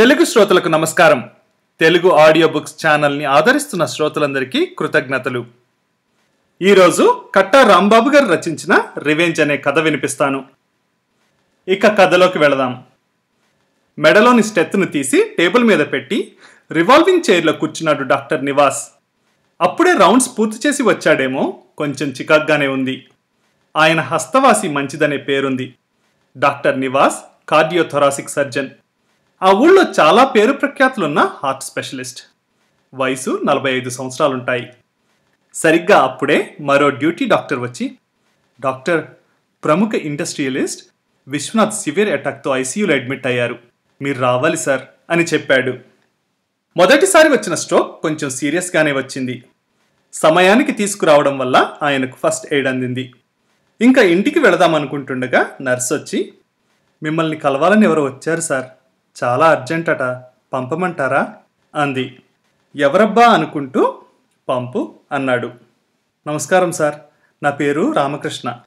తెలుగు శ్రోతలకు నమస్కారం. Telugu audio books ఛానల్ని ఆదరిస్తున్న శ్రోతలందరికీ కృతజ్ఞతలు. ఈరోజు కట్టా రాంబాబు గారు రచించిన రివెంజ్ అనే కథ వినిపిస్తాను. ఇక కథలోకి వెళదాం. మెడలోని స్టెత్ను తీసి టేబుల్ మీద పెట్టి రివాల్వింగ్ చైర్లో కూర్చున్నాడు డాక్టర్ నివాస్. అప్పుడే రౌండ్స్ పూర్తి చేసి వచ్చాడేమో కొంచెం చికాగ్గానే ఉంది. ఆయన హస్తవాసి మంచిదనే పేరుంది. Doctor Nivas cardiothoracic surgeon. ఆ ఊళ్ళో చాలా పేరు ప్రఖ్యాతులున్న హార్ట్ స్పెషలిస్ట్. వయసు నలభై ఐదు సంవత్సరాలుంటాయి. సరిగ్గా అప్పుడే మరో డ్యూటీ డాక్టర్ వచ్చి డాక్టర్ ప్రముఖ ఇండస్ట్రియలిస్ట్ విశ్వనాథ్ సివియర్ అటాక్తో ఐసీయూలో అడ్మిట్ అయ్యారు. మీరు రావాలి సార్ అని చెప్పాడు. మొదటిసారి వచ్చిన స్ట్రోక్ కొంచెం సీరియస్గానే వచ్చింది. సమయానికి తీసుకురావడం వల్ల ఆయనకు ఫస్ట్ ఎయిడ్ అందింది. ఇంకా ఇంటికి వెళదామనుకుంటుండగా నర్స్ వచ్చి మిమ్మల్ని కలవాలని ఎవరో వచ్చారు సార్. చాలా అర్జెంట్ అట పంపమంటారా? అంది. ఎవరబ్బా అనుకుంటూ పంపు అన్నాడు. నమస్కారం సార్ నా పేరు రామకృష్ణ.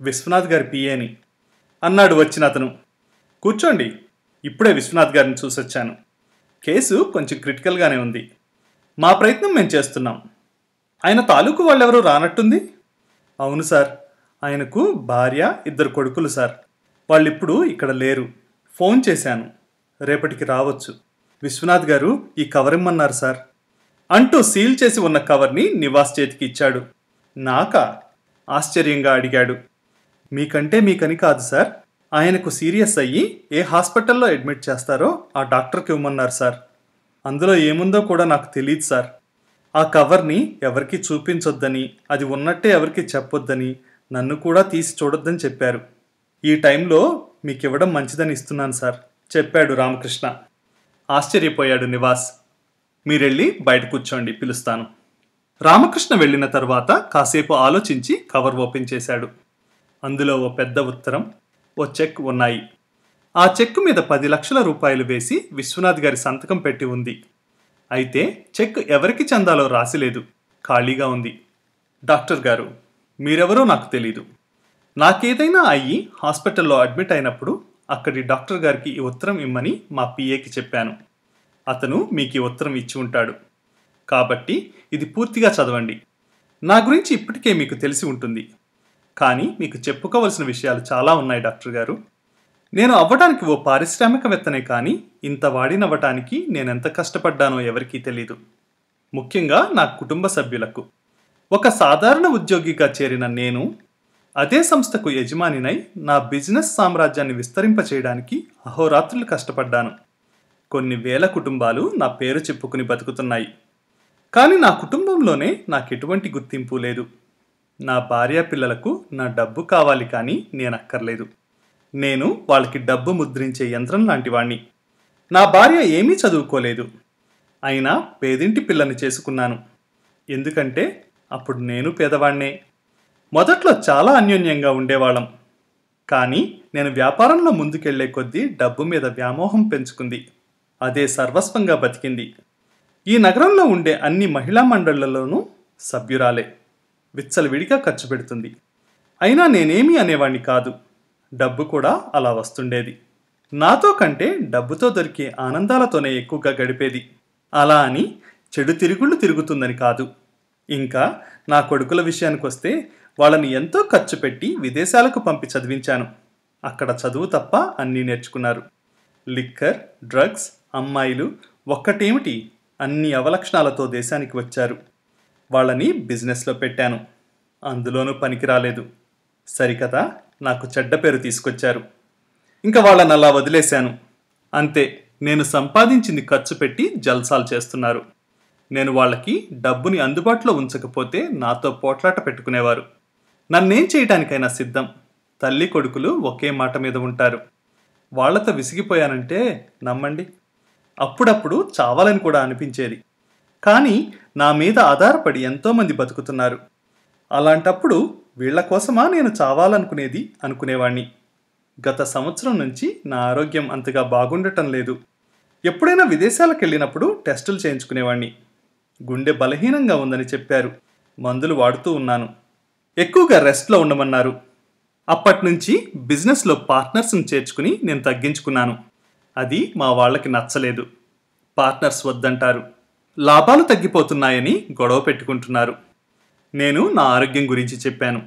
విశ్వనాథ్ గారి పిఏని. అన్నాడు వచ్చిన అతను కూర్చోండి ఇప్పుడే విశ్వనాథ్ గారిని చూసొచ్చాను. కేసు కొంచెం క్రిటికల్గానే ఉంది. మా ప్రయత్నం మేము చేస్తున్నాం. ఆయన తాలూకు వాళ్ళెవరూ రానట్టుంది? అవును సార్ ఆయనకు భార్య ఇద్దరు కొడుకులు సార్. వాళ్ళిప్పుడు ఇక్కడ లేరు. ఫోన్ చేశాను. రేపటికి రావచ్చు. విశ్వనాథ్ గారు ఈ కవర్ ఇమ్మన్నారు సార్. అంటూ సీల్ చేసి ఉన్న కవర్ని నివాస్ చేతికి ఇచ్చాడు. నాక? ఆశ్చర్యంగా అడిగాడు. మీకంటే మీకని కాదు సార్. ఆయనకు సీరియస్ అయ్యి ఏ హాస్పిటల్లో అడ్మిట్ చేస్తారో ఆ డాక్టర్కి ఇవ్వమన్నారు సార్. అందులో ఏముందో కూడా నాకు తెలియదు సార్. ఆ కవర్ని ఎవరికి చూపించొద్దని అది ఉన్నట్టే ఎవరికి చెప్పొద్దని నన్ను కూడా తీసి చూడొద్దని చెప్పారు. ఈ టైంలో మీకు ఇవ్వడం మంచిదని ఇస్తున్నాను సార్. చెప్పాడు రామకృష్ణ. ఆశ్చర్యపోయాడు నివాస్. మీరెళ్ళి బయట కూర్చోండి పిలుస్తాను. రామకృష్ణ వెళ్ళిన తర్వాత కాసేపు ఆలోచించి కవర్ ఓపెన్ చేశాడు. అందులో ఓ పెద్ద ఉత్తరం ఓ చెక్ ఉన్నాయి. ఆ చెక్ మీద పది లక్షల రూపాయలు వేసి విశ్వనాథ్ గారి సంతకం పెట్టి ఉంది. అయితే చెక్ ఎవరికి చెందాలో రాసిలేదు ఖాళీగా ఉంది. డాక్టర్ గారు మీరెవరో నాకు తెలీదు. నాకేదైనా అయ్యి హాస్పిటల్లో అడ్మిట్ అయినప్పుడు అక్కడి డాక్టర్ గారికి ఈ ఉత్తరం ఇమ్మని మా పిఏకి చెప్పాను. అతను మీకు ఈ ఉత్తరం ఇచ్చి ఉంటాడు. కాబట్టి ఇది పూర్తిగా చదవండి. నా గురించి ఇప్పటికే మీకు తెలిసి ఉంటుంది. కానీ మీకు చెప్పుకోవలసిన విషయాలు చాలా ఉన్నాయి డాక్టర్ గారు. నేను అవ్వడానికి ఓ పారిశ్రామికవేత్తనే కానీ ఇంత వాడినవ్వటానికి నేనెంత కష్టపడ్డానో ఎవరికీ తెలీదు. ముఖ్యంగా నా కుటుంబ సభ్యులకు. ఒక సాధారణ ఉద్యోగిగా చేరిన నేను అదే సంస్థకు యజమానినై నా బిజినెస్ సామ్రాజ్యాన్ని విస్తరింపచేయడానికి అహోరాత్రులు కష్టపడ్డాను. కొన్ని వేల కుటుంబాలు నా పేరు చెప్పుకుని బతుకుతున్నాయి. కానీ నా కుటుంబంలోనే నాకు ఎటువంటి గుర్తింపు లేదు. నా భార్య పిల్లలకు నా డబ్బు కావాలి కానీ నేను అక్కర్లేదు నేను వాళ్ళకి డబ్బు ముద్రించే యంత్రం లాంటి వాణ్ణి నా భార్య ఏమీ చదువుకోలేదు. అయినా పేదింటి పిల్లని చేసుకున్నాను. ఎందుకంటే అప్పుడు నేను పేదవాణ్ణే. మొదట్లో చాలా అన్యోన్యంగా ఉండేవాళ్ళం. కానీ నేను వ్యాపారంలో ముందుకెళ్ళే కొద్దీ డబ్బు మీద వ్యామోహం పెంచుకుంది. అదే సర్వస్వంగా బతికింది. ఈ నగరంలో ఉండే అన్ని మహిళా మండళ్ళలోనూ సభ్యురాలే. విచ్చలవిడిగా ఖర్చు పెడుతుంది. అయినా నేనేమీ అనేవాణ్ణి కాదు. డబ్బు కూడా అలా వస్తుండేది. నాతో కంటే డబ్బుతో దొరికే ఆనందాలతోనే ఎక్కువగా గడిపేది. అలా అని చెడు తిరుగుళ్ళు తిరుగుతుందని కాదు. ఇంకా నా కొడుకుల విషయానికి వస్తే వాళ్ళని ఎంతో ఖర్చు పెట్టి విదేశాలకు పంపి చదివించాను. అక్కడ చదువు తప్ప అన్నీ నేర్చుకున్నారు. లిక్కర్ డ్రగ్స్ అమ్మాయిలు ఒక్కటేమిటి? అన్ని అవలక్షణాలతో దేశానికి వచ్చారు. వాళ్ళని బిజినెస్లో పెట్టాను. అందులోనూ పనికి రాలేదు. సరికదా? నాకు చెడ్డ పేరు తీసుకొచ్చారు. ఇంకా వాళ్ళని అలా వదిలేశాను. అంతే నేను సంపాదించింది ఖర్చు పెట్టి జల్సాలు చేస్తున్నారు. నేను వాళ్ళకి డబ్బుని అందుబాటులో ఉంచకపోతే నాతో పోట్లాట పెట్టుకునేవారు. నన్నేం చేయటానికైనా సిద్ధం. తల్లి కొడుకులు ఒకే మాట మీద ఉంటారు. వాళ్ళతో విసిగిపోయానంటే నమ్మండి. అప్పుడప్పుడు చావాలని కూడా అనిపించేది. కానీ నా మీద ఆధారపడి ఎంతోమంది బతుకుతున్నారు. అలాంటప్పుడు వీళ్ళ కోసమా నేను చావాలనుకునేది అనుకునేవాణ్ణి. గత సంవత్సరం నుంచి నా ఆరోగ్యం అంతగా బాగుండటం లేదు. ఎప్పుడైనా విదేశాలకు వెళ్ళినప్పుడు టెస్టులు చేయించుకునేవాణ్ణి. గుండె బలహీనంగా ఉందని చెప్పారు. మందులు వాడుతూ ఉన్నాను. ఎక్కువగా రెస్ట్లో ఉండమన్నారు. అప్పటినుంచి బిజినెస్లో పార్ట్నర్స్ని చేర్చుకుని నేను తగ్గించుకున్నాను. అది మా వాళ్ళకి నచ్చలేదు. పార్ట్నర్స్ వద్దంటారు. లాభాలు తగ్గిపోతున్నాయని గొడవ పెట్టుకుంటున్నారు. నేను నా ఆరోగ్యం గురించి చెప్పాను.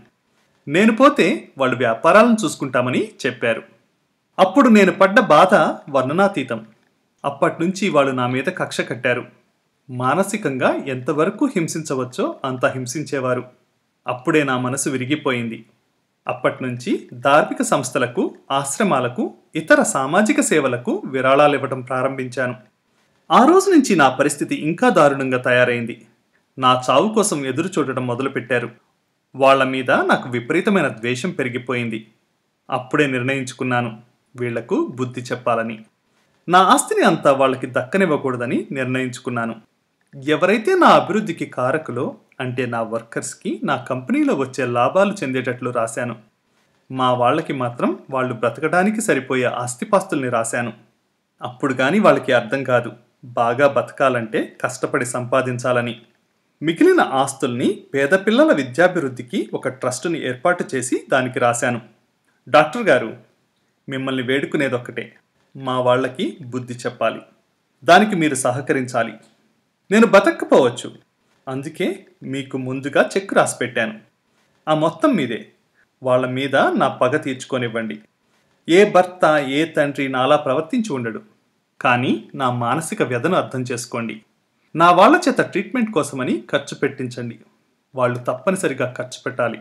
నేను పోతే వాళ్ళు వ్యాపారాలను చూసుకుంటామని చెప్పారు. అప్పుడు నేను పడ్డ బాధ వర్ణనాతీతం. అప్పట్నుంచి వాళ్ళు నా మీద కక్ష కట్టారు. మానసికంగా ఎంతవరకు హింసించవచ్చో అంత హింసించేవారు. అప్పుడే నా మనసు విరిగిపోయింది. అప్పట్నుంచి ధార్మిక సంస్థలకు ఆశ్రమాలకు ఇతర సామాజిక సేవలకు విరాళాలివ్వటం ప్రారంభించాను. ఆ రోజు నుంచి నా పరిస్థితి ఇంకా దారుణంగా తయారైంది. నా చావు కోసం ఎదురు చూడటం మొదలుపెట్టారు. వాళ్ళ మీద నాకు విపరీతమైన ద్వేషం పెరిగిపోయింది. అప్పుడే నిర్ణయించుకున్నాను వీళ్ళకు బుద్ధి చెప్పాలని. నా ఆస్తిని అంతా వాళ్ళకి దక్కనివ్వకూడదని నిర్ణయించుకున్నాను. ఎవరైతే నా అభివృద్ధికి కారకులో అంటే నా వర్కర్స్కి నా కంపెనీలో వచ్చే లాభాలు చెందేటట్లు రాశాను. మా వాళ్ళకి మాత్రం వాళ్ళు బ్రతకడానికి సరిపోయే ఆస్తిపాస్తుల్ని రాశాను. అప్పుడు కానీ వాళ్ళకి అర్థం కాదు బాగా బతకాలంటే కష్టపడి సంపాదించాలని. మిగిలిన ఆస్తుల్ని పేద పిల్లల విద్యాభివృద్ధికి ఒక ట్రస్టుని ఏర్పాటు చేసి దానికి రాశాను. డాక్టర్ గారు మిమ్మల్ని వేడుకునేదొక్కటే. మా వాళ్ళకి బుద్ధి చెప్పాలి. దానికి మీరు సహకరించాలి. నేను బతకపోవచ్చు అందుకే మీకు ముందుగా చెక్ రాసి పెట్టాను. ఆ మొత్తం మీదే. వాళ్ళ మీద నా పగ తీర్చుకొనివ్వండి. ఏ భర్త ఏ తండ్రి నాలా ప్రవర్తించి ఉండడు. కానీ నా మానసిక వ్యధను అర్థం చేసుకోండి. నా వాళ్ళ చేత ట్రీట్మెంట్ కోసమని ఖర్చు పెట్టించండి. వాళ్ళు తప్పనిసరిగా ఖర్చు పెట్టాలి.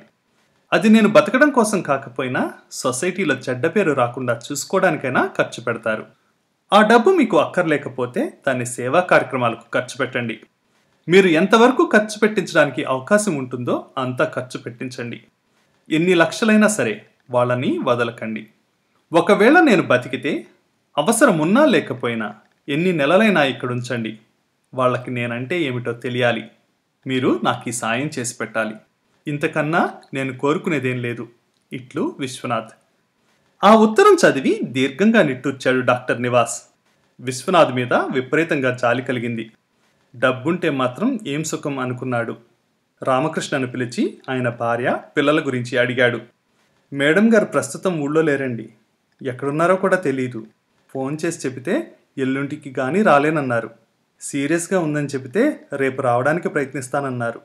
అది నేను బతకడం కోసం కాకపోయినా సొసైటీలో చెడ్డ పేరు రాకుండా చూసుకోవడానికైనా ఖర్చు పెడతారు. ఆ డబ్బు మీకు అక్కర్లేకపోతే దాన్ని సేవా కార్యక్రమాలకు ఖర్చు పెట్టండి. మీరు ఎంతవరకు ఖర్చు పెట్టించడానికి అవకాశం ఉంటుందో అంత ఖర్చు పెట్టించండి. ఎన్ని లక్షలైనా సరే వాళ్ళని వదలకండి. ఒకవేళ నేను బతికితే అవసరం ఉన్నా లేకపోయినా ఎన్ని నెలలైనా ఇక్కడ ఉంచండి వాళ్ళకి నేనంటే ఏమిటో తెలియాలి. మీరు నాకు ఈ సాయం చేసి పెట్టాలి. ఇంతకన్నా నేను కోరుకునేదేం లేదు. ఇట్లు విశ్వనాథ్. ఆ ఉత్తరం చదివి దీర్ఘంగా నిట్టూర్చాడు డాక్టర్ నివాస్. విశ్వనాథ్ మీద విపరీతంగా జాలి కలిగింది. డబ్బుంటే మాత్రం ఏం సుఖం అనుకున్నాడు. రామకృష్ణను పిలిచి ఆయన భార్య పిల్లల గురించి అడిగాడు. మేడం గారు ప్రస్తుతం ఊళ్ళో లేరండి. ఎక్కడున్నారో కూడా తెలియదు ఫోన్ చేసి చెబితే ఎల్లుంటికి కానీ రాలేనన్నారు. సీరియస్గా ఉందని చెబితే రేపు రావడానికి ప్రయత్నిస్తానన్నారు.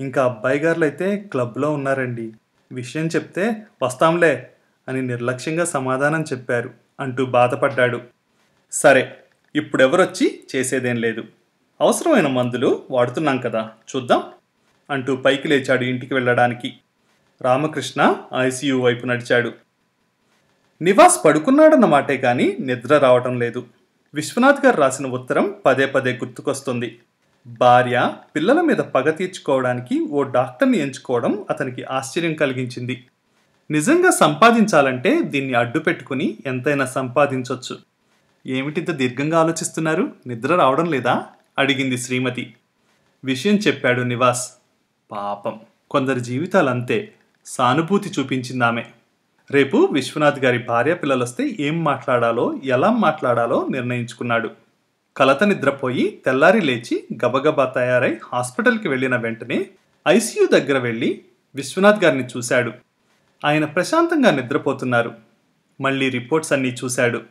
ఇంకా అబ్బాయి గారులు అయితే క్లబ్లో ఉన్నారండి. విషయం చెప్తే వస్తాంలే అని నిర్లక్ష్యంగా సమాధానం చెప్పారు అంటూ బాధపడ్డాడు. సరే ఇప్పుడెవరొచ్చి చేసేదేం లేదు. అవసరమైన మందులు వాడుతున్నాం కదా చూద్దాం. అంటూ పైకి లేచాడు ఇంటికి వెళ్ళడానికి. రామకృష్ణ ఐసీయూ వైపు నడిచాడు. నివాస్ పడుకున్నాడన్నమాటే కానీ నిద్ర రావటం లేదు. విశ్వనాథ్ గారు రాసిన ఉత్తరం పదే పదే గుర్తుకొస్తుంది. భార్య పిల్లల మీద పగ తీర్చుకోవడానికి ఓ డాక్టర్ని ఎంచుకోవడం అతనికి ఆశ్చర్యం కలిగించింది. నిజంగా సంపాదించాలంటే దీన్ని అడ్డు పెట్టుకుని ఎంతైనా సంపాదించవచ్చు ఏమిటింత దీర్ఘంగా ఆలోచిస్తున్నారు? నిద్ర రావడం లేదా? అడిగింది శ్రీమతి. విషయం చెప్పాడు నివాస్. పాపం కొందరి జీవితాలు అంతే సానుభూతి చూపించిందామె. రేపు విశ్వనాథ్ గారి భార్య పిల్లలొస్తే ఏం మాట్లాడాలో ఎలా మాట్లాడాలో నిర్ణయించుకున్నాడు. కలత నిద్రపోయి తెల్లారి లేచి గబగబా తయారై హాస్పిటల్కి వెళ్ళిన వెంటనే ఐసీయూ దగ్గర వెళ్ళి విశ్వనాథ్ గారిని చూశాడు. ఆయన ప్రశాంతంగా నిద్రపోతున్నారు. మళ్ళీ రిపోర్ట్స్ అన్నీ చూశాడు.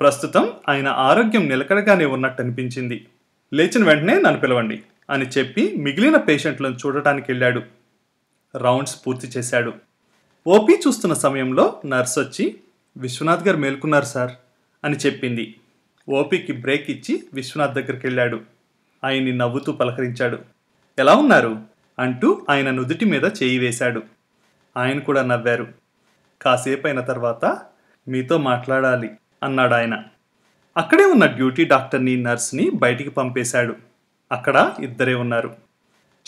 ప్రస్తుతం ఆయన ఆరోగ్యం నిలకడగానే ఉన్నట్టు అనిపించింది లేచిన వెంటనే నన్ను పిలవండి అని చెప్పి మిగిలిన పేషెంట్లను చూడటానికి వెళ్ళాడు. రౌండ్స్ పూర్తి చేశాడు. ఓపీ చూస్తున్న సమయంలో నర్స్ వచ్చి విశ్వనాథ్ గారు మేల్కున్నారు సార్ అని చెప్పింది. ఓపీకి బ్రేక్ ఇచ్చి విశ్వనాథ్ దగ్గరికి వెళ్ళాడు. ఆయన్ని నవ్వుతూ పలకరించాడు. ఎలా ఉన్నారు? అంటూ ఆయన నుదుటి మీద చేయి వేశాడు. ఆయన కూడా నవ్వారు. కాసేపు అయిన తర్వాత మీతో మాట్లాడాలి అన్నాడు ఆయన అక్కడే ఉన్న డ్యూటీ డాక్టర్ని నర్స్ని బయటికి పంపేశాడు. అక్కడ ఇద్దరే ఉన్నారు.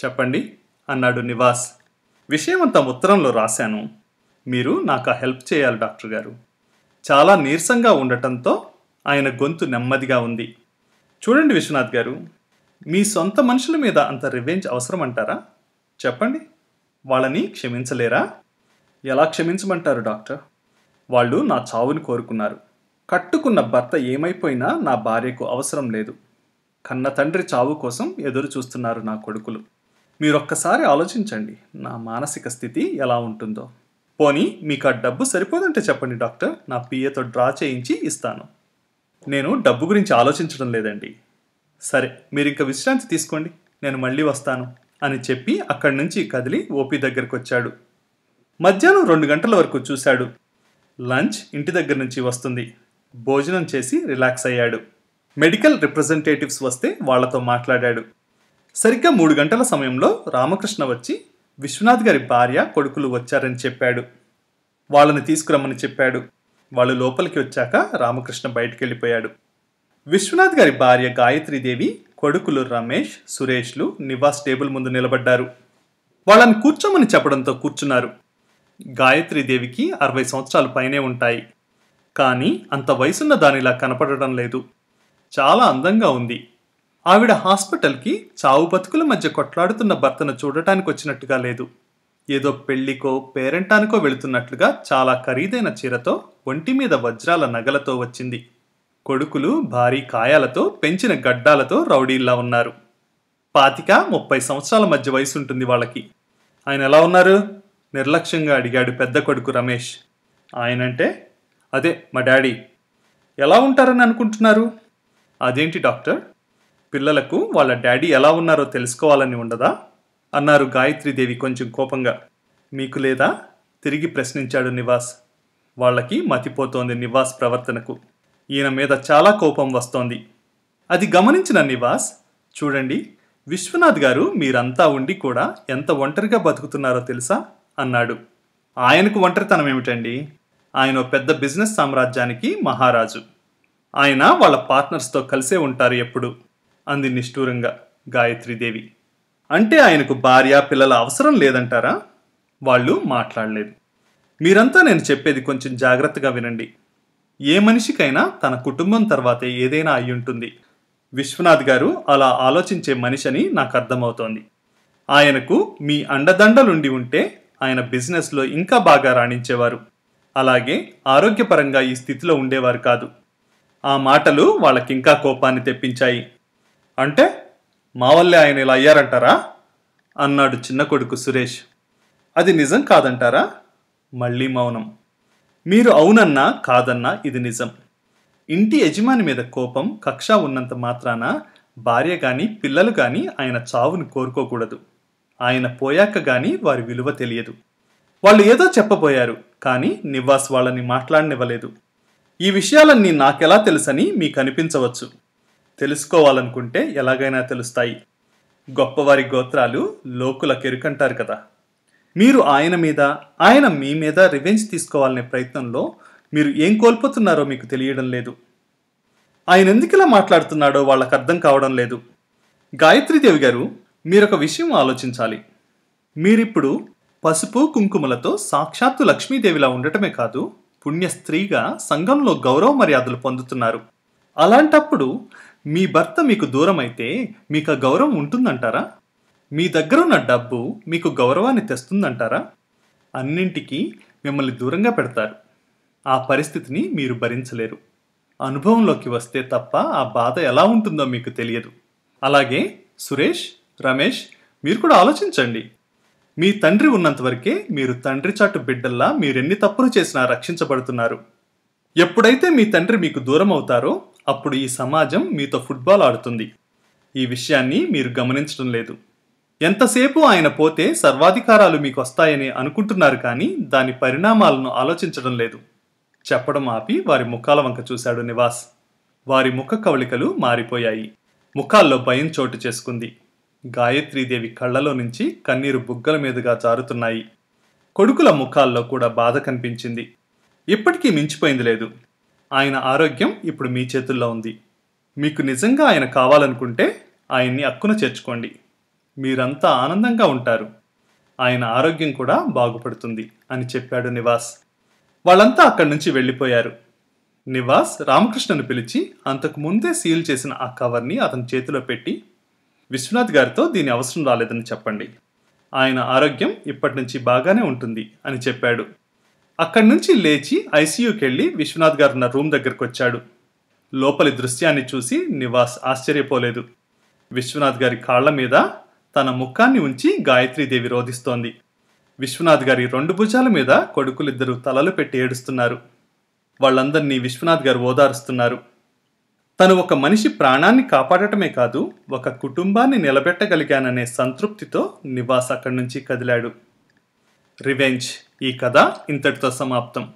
చెప్పండి అన్నాడు నివాస్. విషయం అంత ఉత్తరంలో రాశాను. మీరు నాకు హెల్ప్ చేయాలి డాక్టర్ గారు. చాలా నీరసంగా ఉండటంతో ఆయన గొంతు నెమ్మదిగా ఉంది. చూడండి విశ్వనాథ్ గారు మీ సొంత మనుషుల మీద అంత రివెంజ్ అవసరం అంటారా? చెప్పండి. వాళ్ళని క్షమించలేరా? ఎలా క్షమించమంటారు డాక్టర్? వాళ్ళు నా చావుని కోరుకున్నారు. కట్టుకున్న భర్త ఏమైపోయినా నా భార్యకు అవసరం లేదు. కన్న తండ్రి చావు కోసం ఎదురు చూస్తున్నారు నా కొడుకులు. మీరొక్కసారి ఆలోచించండి నా మానసిక స్థితి ఎలా ఉంటుందో. పోనీ మీకు ఆ డబ్బు సరిపోదంటే చెప్పండి డాక్టర్ నా పిఏతో డ్రా చేయించి ఇస్తాను. నేను డబ్బు గురించి ఆలోచించడం లేదండి. సరే మీరు ఇంక విశ్రాంతి తీసుకోండి నేను మళ్ళీ వస్తాను అని చెప్పి అక్కడి నుంచి కదిలి ఓపీ దగ్గరకు వచ్చాడు. మధ్యాహ్నం రెండు గంటల వరకు చూశాడు. లంచ్ ఇంటి దగ్గర నుంచి వస్తుంది. భోజనం చేసి రిలాక్స్ అయ్యాడు. మెడికల్ రిప్రజెంటేటివ్స్ వస్తే వాళ్ళతో మాట్లాడాడు. సరిగ్గా మూడు గంటల సమయంలో రామకృష్ణ వచ్చి విశ్వనాథ్ గారి భార్య కొడుకులు వచ్చారని చెప్పాడు. వాళ్ళని తీసుకురమ్మని చెప్పాడు. వాళ్ళు లోపలికి వచ్చాక రామకృష్ణ బయటికి వెళ్ళిపోయాడు విశ్వనాథ్ గారి భార్య గాయత్రీదేవి కొడుకులు రమేష్ సురేష్లు నివాస్ టేబుల్ ముందు నిలబడ్డారు. వాళ్ళని కూర్చోమని చెప్పడంతో కూర్చున్నారు. గాయత్రీదేవికి అరవై సంవత్సరాలు పైనే ఉంటాయి. కానీ అంత వయసున్న దానిలా కనపడటం లేదు. చాలా అందంగా ఉంది. ఆవిడ హాస్పిటల్కి చావు బతుకుల మధ్య కొట్లాడుతున్న భర్తను చూడటానికి వచ్చినట్టుగా లేదు. ఏదో పెళ్ళికో పేరెంటానికో వెళుతున్నట్లుగా చాలా ఖరీదైన చీరతో ఒంటి మీద వజ్రాల నగలతో వచ్చింది. కొడుకులు భారీ కాయాలతో పెంచిన గడ్డాలతో రౌడీల్లా ఉన్నారు. పాతిక ముప్పై సంవత్సరాల మధ్య వయసు ఉంటుంది వాళ్ళకి. ఆయన ఎలా ఉన్నారు? నిర్లక్ష్యంగా అడిగాడు పెద్ద కొడుకు రమేష్. ఆయనంటే అదే మా డాడీ. ఎలా ఉంటారని అనుకుంటున్నారు? అదేంటి డాక్టర్? పిల్లలకు వాళ్ళ డాడీ ఎలా ఉన్నారో తెలుసుకోవాలని ఉండదా? అన్నారు గాయత్రీదేవి కొంచెం కోపంగా. మీకు లేదా? తిరిగి ప్రశ్నించాడు నివాస్. వాళ్ళకి మతిపోతోంది నివాస్ ప్రవర్తనకు. ఈయన మీద చాలా కోపం వస్తోంది. అది గమనించిన నివాస్ చూడండి విశ్వనాథ్ గారు మీరంతా ఉండి కూడా ఎంత ఒంటరిగా బతుకుతున్నారో తెలుసా? అన్నాడు. ఆయనకు ఒంటరితనం ఏమిటండి? ఆయన ఓ పెద్ద బిజినెస్ సామ్రాజ్యానికి మహారాజు. ఆయన వాళ్ళ పార్ట్నర్స్తో కలిసే ఉంటారు ఎప్పుడు. అంది నిష్ఠూరంగా గాయత్రీదేవి. అంటే ఆయనకు భార్య పిల్లల అవసరం లేదంటారా? వాళ్ళు మాట్లాడలేదు. మీరంతా నేను చెప్పేది కొంచెం జాగ్రత్తగా వినండి. ఏ మనిషికైనా తన కుటుంబం తర్వాతే ఏదైనా అయి ఉంటుంది విశ్వనాథ్ గారు అలా ఆలోచించే మనిషని నాకు అర్థమవుతోంది. ఆయనకు మీ అండదండలుండి ఉంటే ఆయన బిజినెస్లో ఇంకా బాగా రాణించేవారు. అలాగే ఆరోగ్యపరంగా ఈ స్థితిలో ఉండేవారు కాదు. ఆ మాటలు వాళ్ళకింకా కోపాన్ని తెప్పించాయి. అంటే మా వల్లే ఆయన ఇలా అయ్యారంటారా? అన్నాడు చిన్న కొడుకు సురేష్. అది నిజం కాదంటారా? మళ్ళీ మౌనం. మీరు అవునన్నా కాదన్నా ఇది నిజం. ఇంటి యజమాని మీద కోపం కక్ష ఉన్నంత మాత్రాన భార్య కానీ పిల్లలు కానీ ఆయన చావును కోరుకోకూడదు. ఆయన పోయాక కానీ వారి విలువ తెలియదు. వాళ్ళు ఏదో చెప్పబోయారు కానీ నివాస్ వాళ్ళని మాట్లాడనివ్వలేదు. ఈ విషయాలన్నీ నాకెలా తెలుసని మీకు అనిపించవచ్చు తెలుసుకోవాలనుకుంటే ఎలాగైనా తెలుస్తాయి. గొప్పవారి గోత్రాలు లోకుల కెరుకంటారు కదా. మీరు ఆయన మీద ఆయన మీ మీద రివెంజ్ తీసుకోవాలనే ప్రయత్నంలో మీరు ఏం కోల్పోతున్నారో మీకు తెలియడం లేదు. ఆయన ఎందుకు ఇలా మాట్లాడుతున్నాడో వాళ్ళకు అర్థం కావడం లేదు. గాయత్రీదేవి గారు మీరొక విషయం ఆలోచించాలి. మీరిప్పుడు పసుపు కుంకుమలతో సాక్షాత్తు లక్ష్మీదేవిలా ఉండటమే కాదు పుణ్య స్త్రీగా సంఘంలో గౌరవ మర్యాదలు పొందుతున్నారు. అలాంటప్పుడు మీ భర్త మీకు దూరమైతే మీకు ఆ గౌరవం ఉంటుందంటారా? మీ దగ్గర ఉన్న డబ్బు మీకు గౌరవాన్ని తెస్తుందంటారా? అన్నింటికీ మిమ్మల్ని దూరంగా పెడతారు. ఆ పరిస్థితిని మీరు భరించలేరు. అనుభవంలోకి వస్తే తప్ప ఆ బాధ ఎలా ఉంటుందో మీకు తెలియదు. అలాగే సురేష్ రమేష్ మీరు కూడా ఆలోచించండి. మీ తండ్రి ఉన్నంతవరకే మీరు తండ్రి చాటు బిడ్డల్లా మీరెన్ని తప్పులు చేసినా రక్షించబడుతున్నారు. ఎప్పుడైతే మీ తండ్రి మీకు దూరం అవుతారో అప్పుడు ఈ సమాజం మీతో ఫుట్బాల్ ఆడుతుంది. ఈ విషయాన్ని మీరు గమనించడం లేదు. ఎంతసేపు ఆయన పోతే సర్వాధికారాలు మీకు వస్తాయని అనుకుంటున్నారు కానీ దాని పరిణామాలను ఆలోచించడం లేదు. చెప్పడం ఆపి వారి ముఖాల వంక చూశాడు నివాస్. వారి ముఖ కవళికలు మారిపోయాయి. ముఖాల్లో భయం చోటు చేసుకుంది. గాయత్రీదేవి కళ్ళలో నుంచి కన్నీరు బుగ్గల మీదుగా జారుతున్నాయి. కొడుకుల ముఖాల్లో కూడా బాధ కనిపించింది. ఇప్పటికీ మించిపోయింది లేదు. ఆయన ఆరోగ్యం ఇప్పుడు మీ చేతుల్లో ఉంది. మీకు నిజంగా ఆయన కావాలనుకుంటే ఆయన్ని అక్కున చేర్చుకోండి. మీరంతా ఆనందంగా ఉంటారు. ఆయన ఆరోగ్యం కూడా బాగుపడుతుంది అని చెప్పాడు నివాస్. వాళ్ళంతా అక్కడి నుంచి వెళ్ళిపోయారు. నివాస్ రామకృష్ణను పిలిచి అంతకు ముందే సీల్ చేసిన ఆ కవర్ని అతని చేతిలో పెట్టి విశ్వనాథ్ గారితో దీని అవసరం రాలేదని చెప్పండి. ఆయన ఆరోగ్యం ఇప్పటి నుంచి బాగానే ఉంటుంది అని చెప్పాడు. అక్కడి నుంచి లేచి ఐసీయూకి వెళ్ళి విశ్వనాథ్ గారు ఉన్న రూమ్ దగ్గరకు వచ్చాడు. లోపలి దృశ్యాన్ని చూసి నివాస్ ఆశ్చర్యపోలేదు. విశ్వనాథ్ గారి కాళ్ళ మీద తన ముఖాన్ని ఉంచి గాయత్రీదేవి రోధిస్తోంది. విశ్వనాథ్ గారి రెండు భుజాల మీద కొడుకులిద్దరూ తలలు పెట్టి ఏడుస్తున్నారు. వాళ్ళందరినీ విశ్వనాథ్ గారు ఓదారుస్తున్నారు. తను ఒక మనిషి ప్రాణాన్ని కాపాడటమే కాదు ఒక కుటుంబాన్ని నిలబెట్టగలిగాననే సంతృప్తితో నివాస్ అక్కడి నుంచి కదిలాడు. రివెంజ్ ఈ కథ ఇంతటితో సమాప్తం.